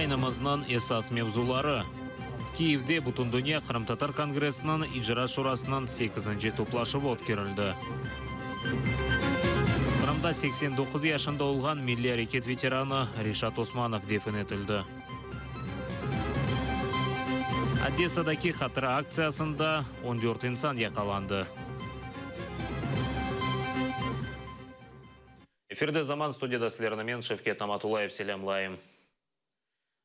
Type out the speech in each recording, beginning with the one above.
yayınımızın esas mevzuları. Kiyev'de Butun Dünya Kırım Tatar Kongresi'nin icra şurasının 8. toplaşıp o'tkirildi. Kırımda 89 yaşında olgan Milli Hareket veterani Rishad Osmanov defin etildi. Одессадagi xatira aksiyasında 14 inson yakalandı. Эфирде заман студияда сілеріні мен Шевкет Наматулаев селемлайым.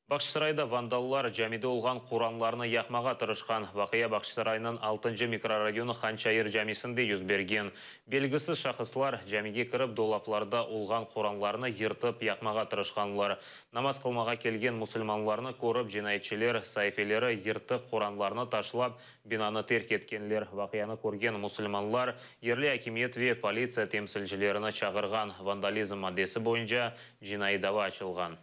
Бақшысарайда вандаллар жәмиде олған құранларыны яқмаға тырышқан вақия Бақшысарайының 6 микрорайоны Ханчайыр жәмесінде жүз берген. Белгісіз шақыслар жәмеге кіріп долапларда олған құранларыны ертіп яқмаға тырышқанлар. Намаз қылмаға келген мұсылманларыны көріп жинайтшілер, сайфелері ертіп құранларыны ташлап бинаны терк еткенлер. Вақияны көрген мұсылманлар ерлі әкимет ве полиция темсілжілеріні чағырған вандализм адесі бойынша жинай дава ашылған.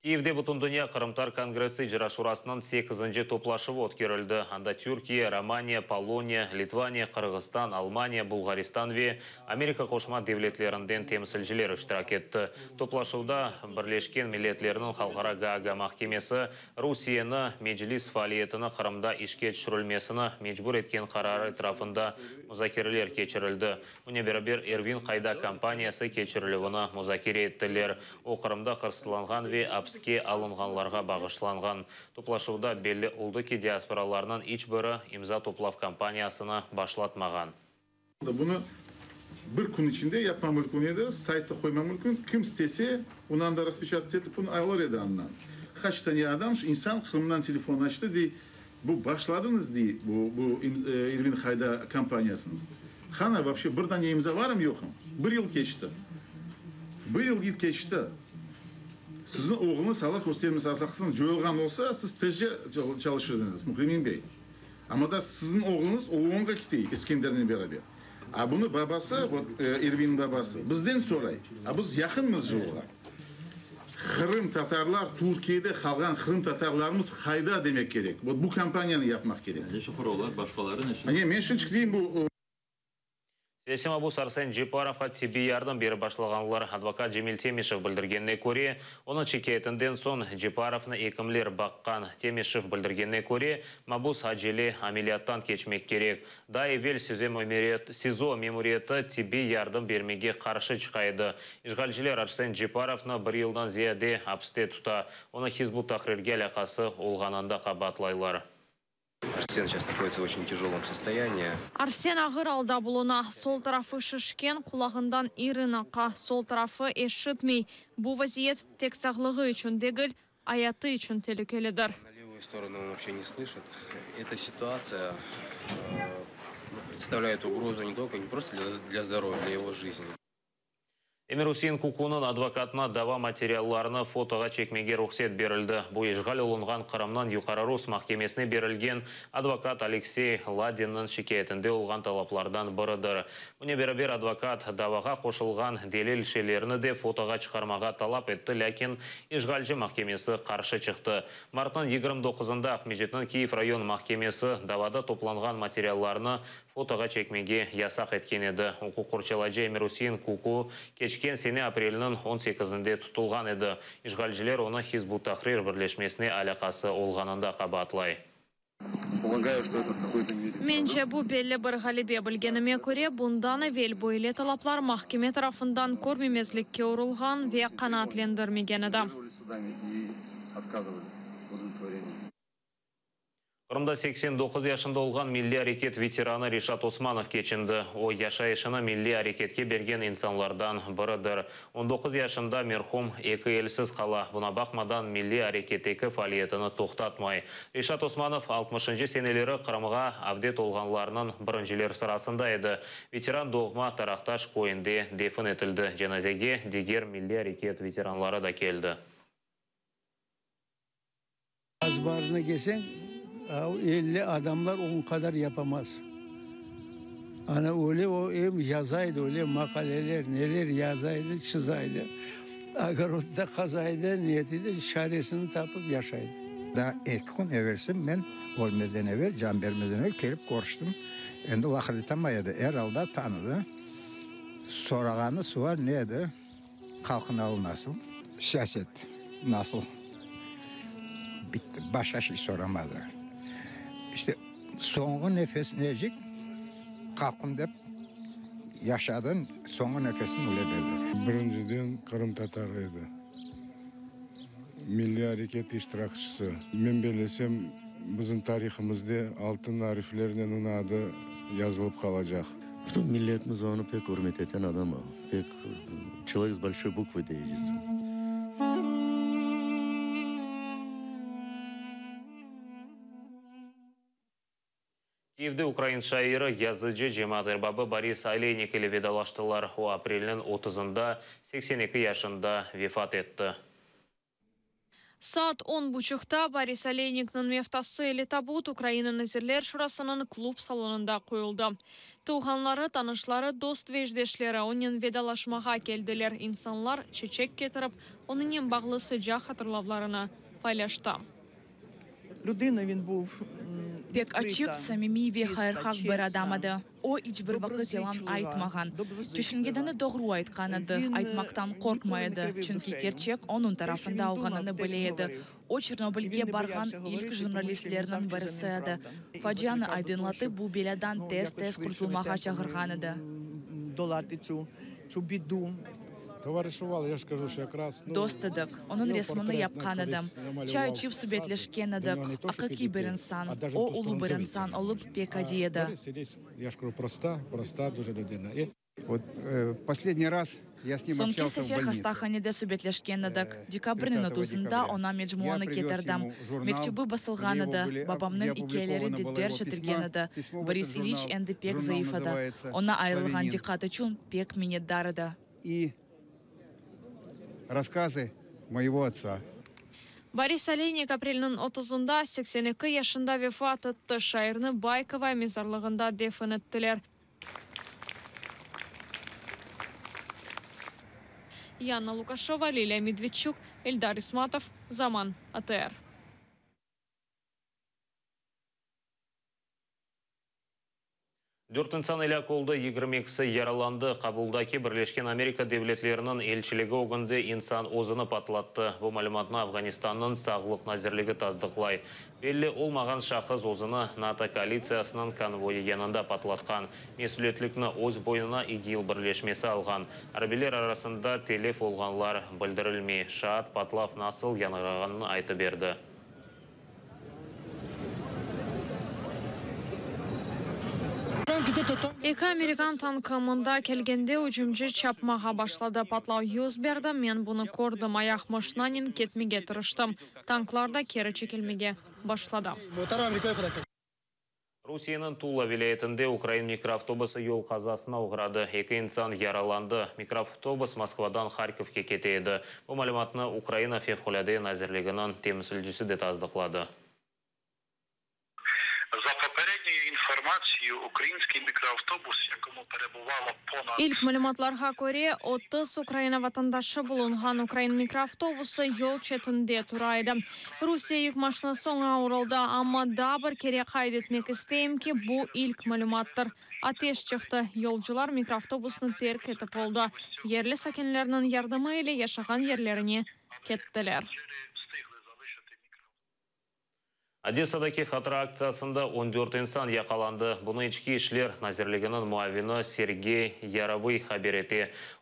Киевде Бутун Дүния Қырымтар Конгрессы ижра шурасының 8 топлашығы өткерілді. Анда Түркия, Романия, Полония, Литвания, Қырғызстан, Алмания, Бұлғаристан ве Америка қошма девлетлерінден темсілжілер іштірак етті. Топлашуда бірлешкен милетлерінің халқара Гага махкемесі Русияны меджлис фалиетіні Қырымда ішке түшірілмесіні мечбур еткен қарары трафында музакерлер кечірілді. Эрвин Қайда компаниясы кечірілуіні еттілер. Қырымда қырсыланған ве апске алынғанларға бағышланған. Топлашуда белі ұлдыки диаспораларынан ич бірі имза топлав компаниясына башлатмаған. Bunu bir kun içinde yapma mümkün еді, сайтта koyma mümkün. Kim istese ondan da распечатать etip bunu alır еді andan. Kaç tane adam, insan Kırım'dan telefon açtı diye bu başladınız diye bu, bu Irvin Hayda вообще bir tane imza var? Bir yıl. Bir. Sizin oğlunuz Allah göstermesi asaksın joyulgan olsa siz tezce çalışırdınız Mukrimin Bey. Ama da sizin oğlunuz Oğlun'a gitti İskender'in beraber. A bunu babası, вот, e, Irvin'in babası. Bizden sonra. A biz yakınmız joyulgan. Kırım Tatarlar Türkiye'de kalgan Kırım Tatarlarımız hayda demek gerek. Bu, bu kampanyanı yapmak gerek. Neşe Kurovlar, başkaları neşe? Hani men şunçuk diyeyim bu Сесим Абу Сарсен Джипаровқа тиби ярдым бері башлағанлар адвокат Жемил Темишев білдіргенне көре, оны чекетінден сон Джипаровны екімлер баққан Темишев білдіргенне көре, Мабус Хаджили амелияттан кечмек керек. Да евел СИЗО мемориеті тиби ярдым бермеге қаршы чықайды. Ишғалжілер Арсен Джипаровны бір елдан зияде апсте тута. Оны Хизбу Тахрирге лақасы олғананда қабатлайлар. Арсен сейчас находится в очень тяжелом состоянии. Арсен ағыр алда бұлына сол тарафы шышкен құлағындан ирынақа, сол тарафы ешітмей. Бұл вазиет тек сағлығы үшін дегіл, аяты үшін телекеледір. На левую сторону он вообще не слышит. Эта ситуация э, ну, представляет угрозу не только, не просто для, для здоровья, для его жизни. Эмир Усейн Кукунын адвокатына дава материалларыны фотоға чекмеге рұқсет берілді. Бұл ешғал олынған Қырымнан Юқары Рус берілген адвокат Алексей Ладинның шекетінде олған талаплардан бірідір. Мұне бер адвокат даваға қошылған делелшелеріні де фотоға шығармаға талап етті, ләкин ешғалжы махкемесі қаршы шықты. Мартын 29-ында Ақмежетінің Киев район махкемесі давада топланған материалларыны фотоға чекмеге ясақ еткен еді. Оқу құрчаладжы Эмир Усейн Куку кечкен сене апрелінің 18-інде тұтылған еді. Ишғалжілер оны Хизбу Тахрир бірлешмесіне алақасы олғанында қабатлай. Менше бұл белі бір ғалибе білгеніме көре, бұндан әвел бойле талаплар махкеме тарафындан көрмемезлікке ұрылған ве қанатлендірмеген еді. Қырымда 89 яшында олған милли әрекет ветераны Ришат Османов кечінді. О яшайышына милли әрекетке берген инсанлардан бірідір. 19 яшында мерхум екі елсіз қала. Бұна бақмадан милли әрекеттегі фалиетіні тоқтатмай. Ришат Османов 60 сенелері Қырымға авдет олғанларының біріншілер сырасында еді. Ветеран доғма тарақташ қойынде дефін етілді. Женазеге дегер милли әрекет ветеранлары да келді. Barına gelsen 50 adamlar on kadar yapamaz. Hani öyle o hem yazaydı öyle makaleler neler yazaydı çizaydı. Agarotta kazaydı niyetiyle çaresini tapıp yaşaydı. Da iki gün eversin ben ölmezden evvel, can vermezden evvel kelip görüştüm. Endi vakit tamayadı. Herhalde tanıdı. Sorağanı sual neydi? kalkınalı nasıl? Siyaset nasıl? Bitti. Başka şey soramadı İşte son nefes necik? Kalkın dep yaşadın son nefesini öyle verdi. Birinciden Kırım Tatarıydı. Milli Hareket iştirakçısı. Ben bilesem bizim tarihimizde altın harflerden onun adı yazılıp kalacak. Bütün milletimiz onu pek hürmet eden adam o. Pek человек с большой буквы diyeceğiz. Киевде Украин шайыры язычы жемат эрбабы Борис Олейник или ведалаштылар. О апрелінің 30-ында 82 yaşında vefat etті. Saat 10 buçukta Boris Oleynik'nin meftası ile tabut Ukrayna Nazirler Şurası'nın klub salonunda koyuldu. Tuğanları, tanışları, dost ve ejdeşleri onun vedalaşmağa geldiler. İnsanlar çiçek getirip onun bağlı sıcak hatırlavlarını paylaştı. Людина він був м, Пек ачык, відкрита, самими чиста, хайрхак бер чесна, адамады. О ичбір вақыт ялан доброзычлива, айтмаған. доброзычлива. Түшінгедіні doğru айтқаныды, Він, е, айтмақтан ніколи не қорқмайды. кривив Чүнки керчек що тарафында біледі. говорив. О Чернобыльге не барған боявся говорити, ilk тому що він журналистлерінің завжди бірісі за еді. неправду. І Фаджаны закликав до айдынлаты того, бұл белядан ну, тез-тез якось швидше құртылмаға ми темпами, чағырған еді. м, долати цю, цю біду. Товаришували, я ж кажу, що якраз... ну, Достыдық, оның його ресміні портрет япқан навіть едім. намалював Чай хату. сүбетлешкен До едік. нього не то, що Ақыки підійти, бір а інсан, даже в о ұлы бір інсан олып пек А адиеді. Борис сидить, я ж кажу, проста, проста дуже людина. І Вот последний раз я с ним Сонки сефер хастаханеде сүбетлешкен 30 тұсында декабря. она меджмуаны кетірдім. Мектебі басылған еді. были- Бабамның где икелері опубликовано де было дер его шетірген письмо. еді. Письмо в Борис Ильич әнді пек еді. называется Она айрылған «Славянин». диқаты чун пек минетдар еді. И рассказы моего отца. Борис Олейник апрелінің 30-ында 82 yaşında vefat etті. Шайырны Байкова мезарлығында дефін еттілер. Яна Лукашова, Лилия Медведчук, Эльдар Исматов, Заман, АТР. Дүрт инсан ілі қолды 22-сі яраланды. Қабылдаки Бірлешкен Америка девлетлерінің елшілігі оғынды инсан озыны патлатты. Бұл мәліматына Афганистанның сағылық назірлігі таздықлай. Белі олмаған шақыз озыны НАТО коалициясының конвойы янында патлатқан. Месулетлікні оз бойына игил бірлешмесі алған. Арбелер арасында телеф олғанлар білдірілмей. Шаат патлап насыл янырағанын айты берді. Эки американ танкымында келгенде үчүмчү чапмага башлады. Патлау юз берди. Мен буну көрдүм. Аяк машинанин кетмеге тырыштым. Танкларда кері чекелмеге башлады. Русияның Тула вилаятында Украин микроавтобусы yol қазасына ұғырады. Екі инсан яраланды. Микроавтобус Москвадан Харьковке кетеді. Бұл мәліматны Украина февқұляды назірлігінің темісілжісі де таздықлады. Інформацією, український мікроавтобус, якому перебувало понад Ilk мәліматларға көре 30 Украина ватандашы булунган Украин микроавтобусы yol четінде турайды. Русия yük машинасы оңа уралды, амма да бір кере қайд етмек істейм ки, bu ilk мәліматтыр. Атеш чықты. Yolcular микроавтобусны терк етіп oldu. Yerli sakinlerinin yardımı ile yaşagan yerlerine кеттілер. Одессадаки хатыра акциясында 14 инсан яқаланды. Бұны ішкі ішлер назірлігінің муавины Сергей Яровый хабер.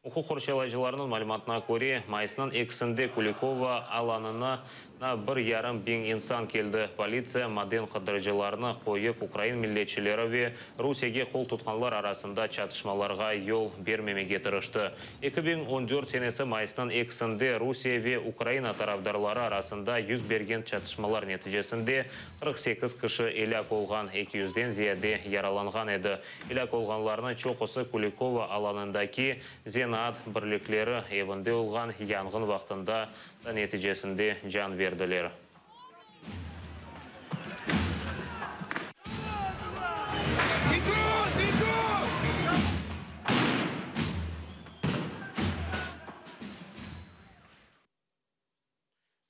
Құқық қоршалайжыларының мәліматына көре, майысының эксінде Куликова аланына на бір ярым бен инсан келді. Полиция маден қыдыржыларыны қойып, Украин милletчілері ве Русияге қол тұтқанлар арасында чатышмаларға yol бермемеге тырышты. 2014 сенесі майысының эксінде Русия ве Украина тарафдарлары арасында yüz берген чатышмалар нәтижесінде 48 кіші елек олған 200-ден зияде яраланған еді. Елек олғанларының чоқысы Куликова аланындаки Зенат бірліклері евінде олған яңғын вақтында да нәтижесінде жан верділер.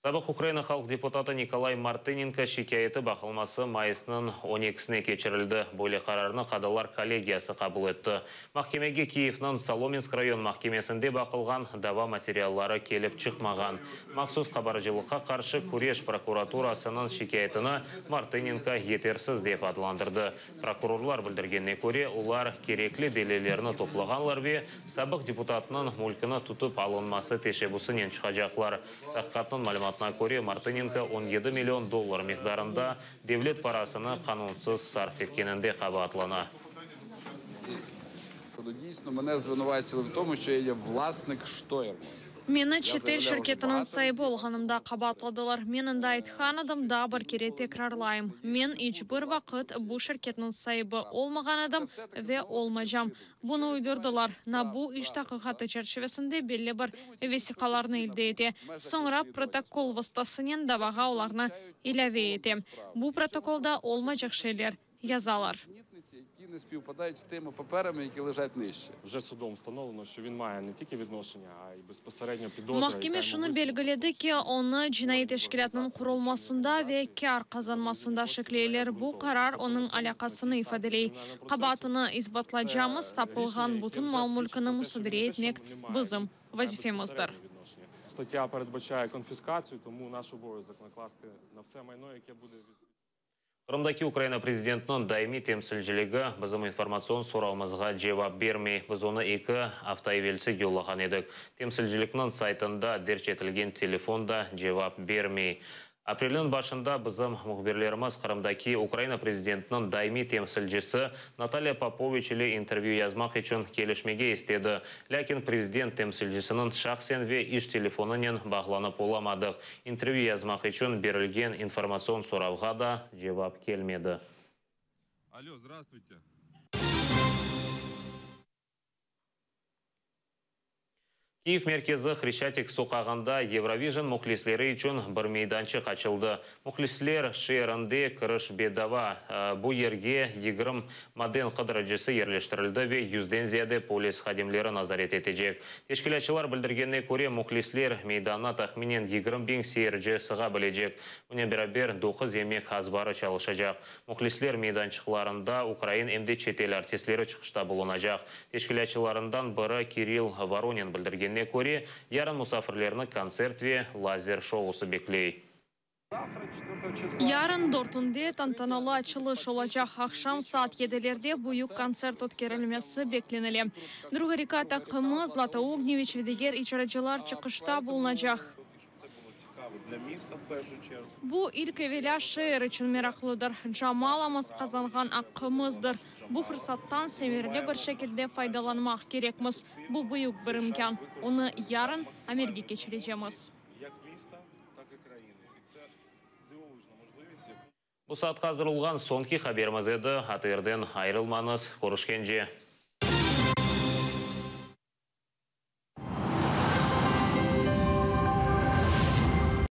Сабық Украина халық депутаты Николай Мартыненко шикаяты бақылмасы майысының 12-сіне кечірілді. Бөле қарарыны қадалар коллегиясы қабыл етті. Махкемеге Киевнің Соломенск район махкемесінде бақылған дава материаллары келіп шықмаған. Мақсус қабаржылыққа қаршы Күреш прокуратурасының шикаятыны Мартыненко етерсіз деп адыландырды. Прокурорлар білдіргенне көре, олар кереклі делелеріні топлағанлар бе, сабық депутатының мүлкіні тұтып алынмасы шығажақлар. Таққатның мәліматына көре Мартыненко 17 миллион доллар миқдарында девлет парасыны қанунсыз сарф еткенінде қабатлана. Дійсно, мене звинувачили в тому, що я є власник штойру. Мені шетел шirketinin сайыбы olғанымда қабатладылар. Менің да айтқан адамда бір кере текрарлайым. Мен ешбір вақыт бұл шirketinin сайыбы olmagan адам ве olmajam. Бұны уйдырдылар. На бұл іш тақиқаты чәрчевесінде белі бір весиқаларны илде ете. Соңра протокол вастасынен дабаға оларны иләве ете. Бұл протоколда olmajak şeyler yazалар. Мітниці, які не співпадають з тими паперами, які лежать нижче. Вже судом встановлено, що він має не тільки відношення, а й безпосередньо підозра. Mahkeme şunu belgiledi ki onu cinayet teşkilatının kurulmasında ve kar kazanmasında şekleyeler bu karar onun alakasını ifadeley. Kabatını isbatlayacağımız tapılgan bütün mal mülkünü müsaade etmek bizim vazifemizdir. Стаття передбачає конфіскацію, тому наш обов'язок накласти на все майно, яке буде від. Қырымдаки Украина президентінің дайми темсілжілігі бізім информацион сұрауымызға жауап бермей, біз оны екі автоевелсі жолаған едік. Темсілжілікнің сайтында дерчетілген телефонда жауап бермей. Апрелдің башында бізім мұхберлеріміз Қырымдаки Украина президентінің дайми темсілжісі Наталья Попович или интервью язмақ үшін келішмеге істеді. Ләкин президент темсілжісінің шақсен ве иш телефонынан бағланып оламадық. Интервью язмақ үшін берілген информацион сұрауға да жауап келмеді. Алло, здравствуйте. Киев меркезі Хрещатик соқағанда Евровижн мұхлислері үшін бір мейданчық açılды. Мұхлислер шерінде кіріш бедава. Бұ ерге 20 моден қыдырыжысы ерлештірілді ве yüзден зияде полис хадимлері назарет етежек. Тешкілячылар білдіргенне көре мұхлислер мейдана тахминен 20 бен сейірже сыға білежек. Үне бірабер 9 емек азбары чалышажақ. Мұхлислер мейданчықларында Украин бірі Кирилл Воронин білдірген Білгенне көре, ярын мұсафірлеріні концерт ве лазер шоусы беклей. Yarın Dortmund'de tantanalı açılış olacak akşam saat 7'lerde büyük konser ötkürülmesi beklenili. Drugarika takımı Zlata Огневич ve diğer icracılar çıkışta bulunacak. Для міста в першу чергу. Bu ilk evvela şehir için meraklıdır. Camalamız kazanған hakkımızdır. Bu fırsattan semirli bir şekilde faydalanmak gerekmiz. Bu büyük bir imkan. Onu yarın Amerika geçireceğiz. Як міста, так і країни. І це дивовижна можливість, Бұл саатқа азырылған сонки хаберіміз еді. Атырден айрылмаңыз, көрішкенже.